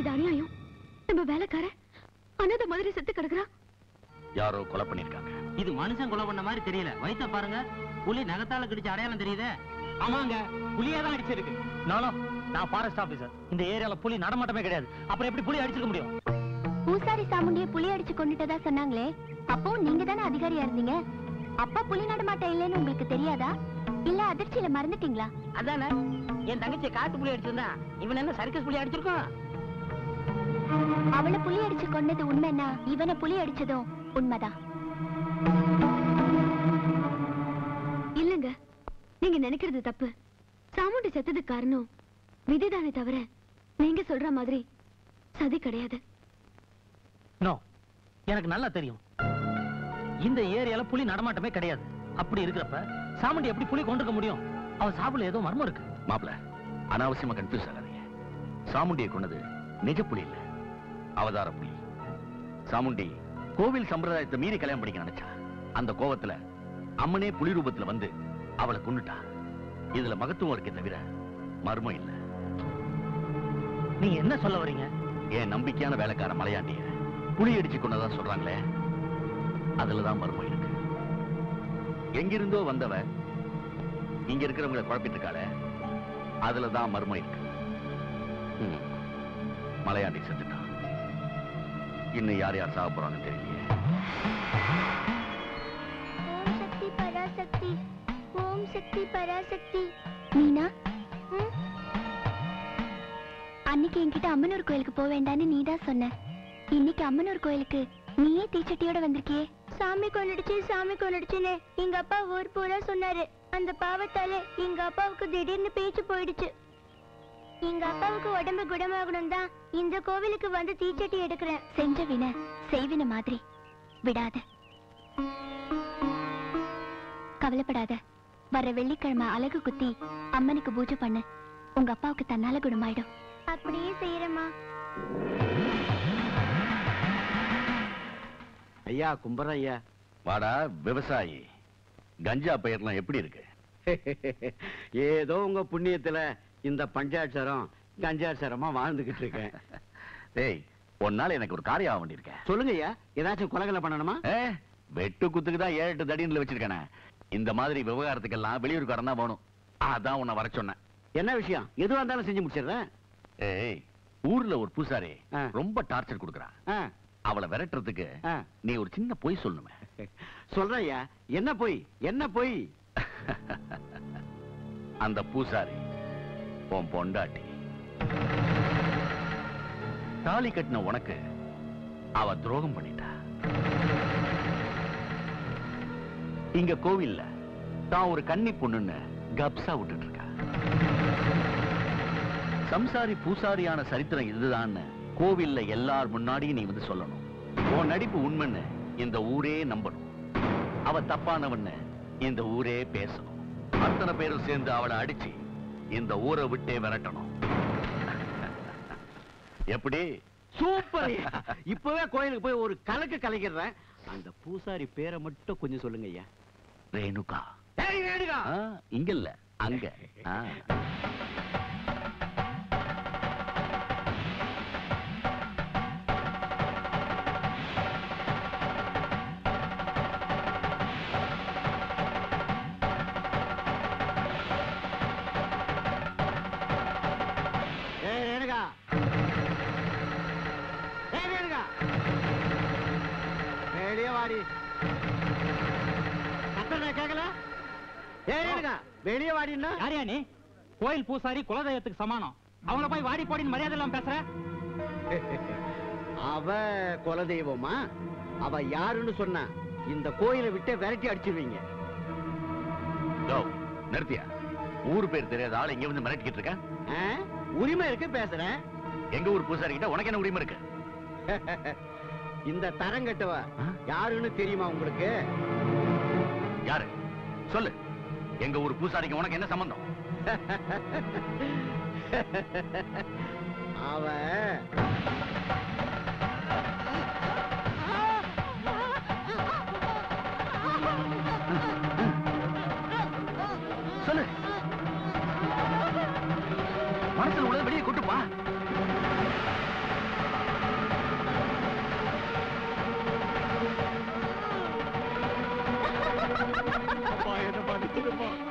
இது அநியாயம். நம்ம வேலைக்கார அனாதை மாதிரி செத்து கிடக்குறா யாரோ கொலை பண்ணிருக்காங்க இது மனுஷன் கொலை பண்ண மாதிரி தெரியல. வயித்த பாருங்க. புலி நகத்தால கடிச்ச அடையாளம் தெரியுதே. ஆமாங்க புலியா தான் அடிச்சிருக்கு. நானும் நான் ஃபாரஸ்ட் ஆபீசர் இந்த ஏரியால புலி நடமாட்டமே கிடையாது. அப்புறம் எப்படி புலி அடிச்சிருக்க முடியும்? பூசாரி சாமுண்டிய புலி அடிச்சு கொண்டுட்டதா சொன்னாங்களே? அப்போ நீங்க தானே அதிகாரியா இருந்தீங்க? அப்பா புலி நடமாட்டம் இல்லைன்னு உங்களுக்கு தெரியாதா? இல்ல அதிர்ச்சியில மறந்துட்டீங்களா? அதானே. என் தங்கச்சி காட்டு புலி அடிச்சிருந்தா இவன் என்ன சர்க்கஸ் புலி அடிச்சிருக்கோம்? அவளை புலி அடிச்சு கொன்னது உண்மைன்னா இவனை புலி அடிச்சதும் உண்மைதான். இல்லங்க நீங்க நினைக்கிறது தப்பு. சாமுண்டி செத்ததுக்கு காரணம் விதிதானே தவிர நீங்க சொல்ற மாதிரி சதி கிடையாது. நோ எனக்கு நல்லா தெரியும். இந்த ஏரியால புலி நடமாட்டமே கிடையாது. அப்படி இருக்கிறப்ப சாமுண்டி எப்படி புலி கொண்டிருக்க முடியும்? அவன் சாப்பிடல ஏதோ மர்மம் இருக்கு. மாப்பிள அனாவசியமா கன்ஃபியூஸ் ஆகாதீங்க. சாமுண்டியை கொண்டது நிஜ புலி இல்ல. அவதார புலி. சாமுண்டி கோவில் சம்பிரதாயத்தை மீறி கல்யாணம் பண்ணிக்க நினைச்சா அந்த கோவத்துல அம்மனே புலி ரூபத்துல வந்து அவளை கொன்னுட்டா. இதுல மகத்துவம் இருக்கே தவிர மர்மம் இல்ல. நீங்க என்ன சொல்ல வரீங்க என் நம்பிக்கையான வேலைக்கார மலையாண்டிய புலி அடிச்சு கொண்டதா சொல்றாங்களே? அதுலதான் மர்மம் இருக்கு. எங்கிருந்தோ வந்தவ இங்க இருக்கிறவங்களை குழப்பிட்டு இருக்காளே அதுலதான் மர்மம் இருக்கு. மலையாண்டி செத்துட்டான் இன்னும் யார் யார் சாக போறாங்கன்னு தெரியலையே. ஓம் சக்தி பராசக்தி. ஓம் சக்தி பராசக்தி. மீனா? அன்னைக்கு என்கிட்ட அம்மனூர் கோயிலுக்கு போக வேண்டாம்னு நீ தான் சொன்ன. இன்னைக்கு அம்மனூர் கோயிலுக்கு நீயே தீச்சட்டியோட வந்திருக்கியே. சாமி கொண்டுடுச்சு சாமி கொண்டுடுச்சுன்னு எங்க அப்பா ஊர் பூரா சொன்னாரு. அந்த பாவத்தால எங்க அப்பாவுக்கு திடீர்னு பேச்சு போயிடுச்சு. எங்க அப்பாவுக்கு உடம்பு குணமாகணும் தான் இந்த கோவிலுக்கு வந்து தீச்சட்டி எடுக்கிறேன். செஞ்ச வின செய்வின மாதிரி. விடாத. கவலைப்படாத. வர வெள்ளிக்கிழமை அழகு குத்தி அம்மனுக்கு பூஜை பண்ணு. உங்க அப்பாவுக்கு தன்னால குணமாயிடும். அப்படியே செய்யறமா ஐயா கும்பரம் ஐயா. வாடா விவசாயி. கஞ்சா பயிர்லாம் எப்படி இருக்கு? ஏதோ உங்க புண்ணியத்துல இந்த பஞ்சாட்சரம் கஞ்சாட்சரமா வாழ்ந்துகிட்டு இருக்கேன். டேய் ஒன்னால எனக்கு ஒரு காரியம் ஆக வேண்டியிருக்கேன் சொல்லுங்க ஐயா ஏதாச்சும் கொலைகளை பண்ணணுமா? வெட்டு குத்துக்கு தான் ஏழு எட்டு தடியில் வச்சிருக்கேனே. இந்த மாதிரி விவகாரத்துக்கெல்லாம் வெளியூர்காரன் தான் வேணும். அதான் உன்னை வர சொன்னேன். என்ன விஷயம்? எதுவா இருந்தாலும் செஞ்சு முடிச்சிடுறேன் ஏய் ஊர்ல ஒரு பூசாரி. ரொம்ப டார்ச்சர் கொடுக்கறான். அவளை விரட்டுறதுக்கு. நீ ஒரு சின்ன பொய் சொல்றேன் ஐயா என்ன போய்? என்ன போய்? அந்த பூசாரி உன் பொண்டாட்டி. தாலி கட்டின உனக்கு அவ துரோகம் பண்ணிட்டா. இங்க கோவில்ல தான் ஒரு கன்னி பொண்ணுன்னு கப்சா விட்டுட்டு இருக்கா சம்சாரி பூசாரியான சரித்திரம் இதுதான்னு கோவில்ல எல்லார் முன்னாடியும் நீ வந்து சொல்லணும். உன் நடிப்பு உண்மைன்னு இந்த ஊரே நம்பணும். அவ தப்பானவன்னு இந்த ஊரே பேசணும். அத்தனை பேரும் சேர்ந்து அவளை அடிச்சு இந்த ஊரை விட்டே விரட்டணும். எப்படி? சூப்பர். இப்பவே கோயிலுக்கு போய் ஒரு கலக்கு கலக்கிடுறேன் அந்த பூசாரி பேரை மட்டும் கொஞ்சம் சொல்லுங்க ஐயா. ரேணுகா. ரேணுகா. இங்க இல்ல அங்க. வெளியே வாடின்னா? யாரையா நீ? கோயில் பூசாரி குலதெய்வத்துக்கு சமானம். அவங்கள போய் வாடி போடின்னு மரியாதை இல்லாம பேசுற? அவ குலதெய்வமா? அவ யாருன்னு சொன்னா இந்த கோயிலை விட்டு விரட்டி அடிச்சிருவீங்க. நிறுத்தியா? ஊர் பேர் தெரியாத ஆள் இங்க வந்து மிரட்டிக்கிட்டு இருக்க? ஆ? உரிமை இருக்கு பேசுறேன் எங்க ஊர் பூசாரி கிட்ட உனக்கு என்ன உரிமை இருக்கு? இந்த தரங்கட்டவ? யாருன்னு தெரியுமா உங்களுக்கு? யாரு? சொல்லு. எங்க ஊர் பூசாரிக்கு உனக்கு என்ன சம்பந்தம் அவ சொல்லு மனசில் உடல் வெளியே கொட்டுப்பா Ha ha ha ha! the month.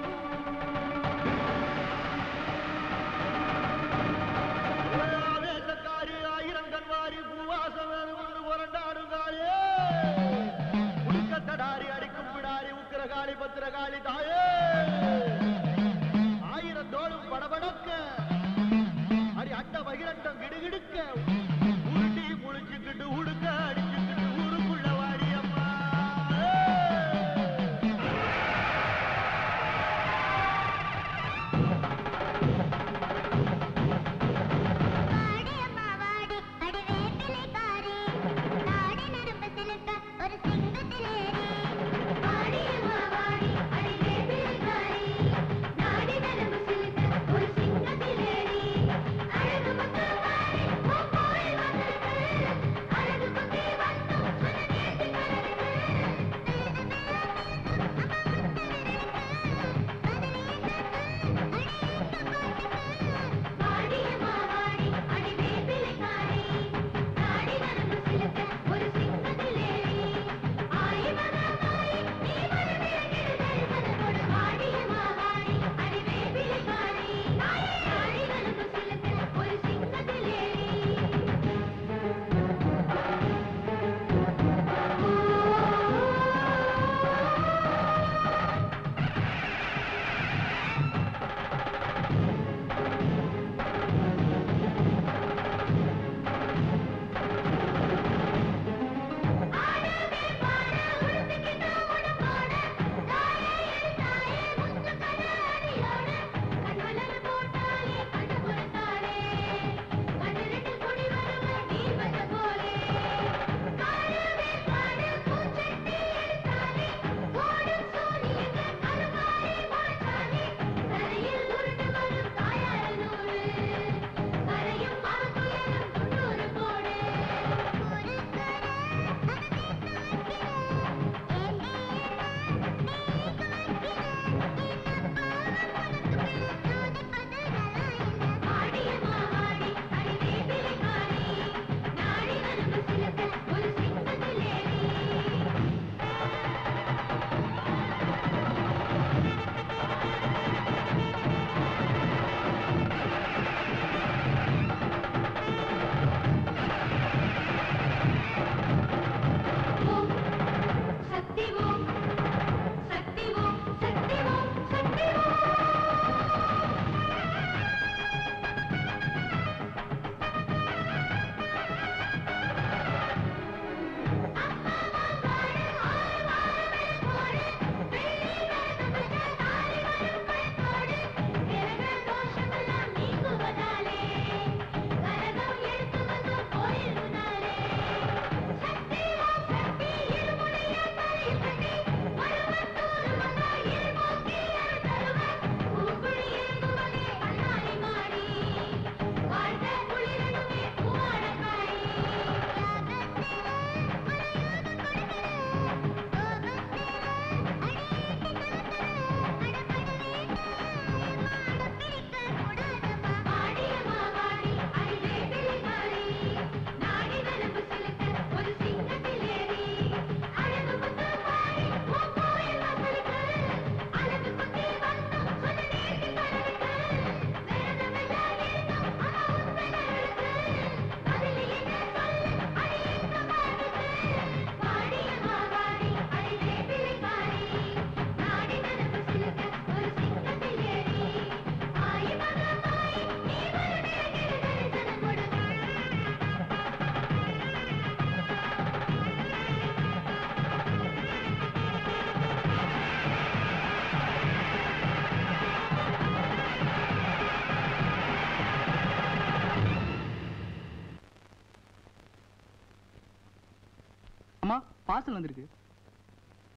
Parcel வந்திருக்கு.